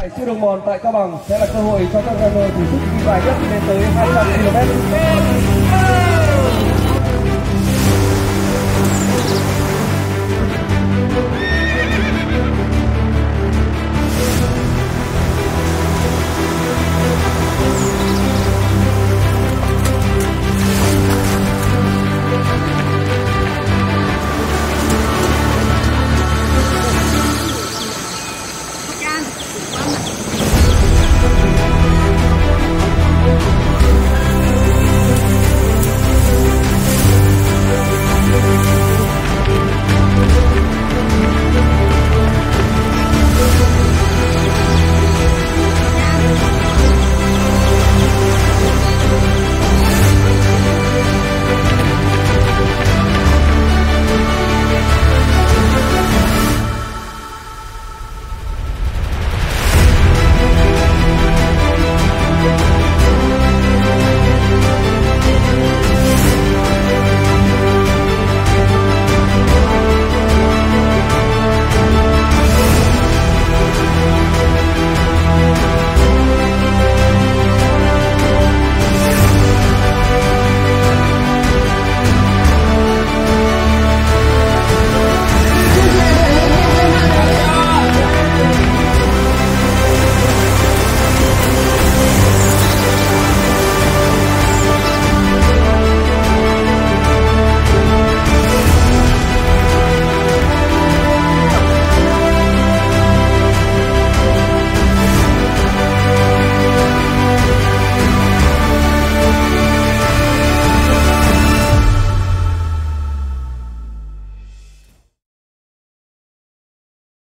Giải siêu đồng mòn tại Cao Bằng sẽ là cơ hội cho các runner thử sức đi dài nhất lên tới 200 km.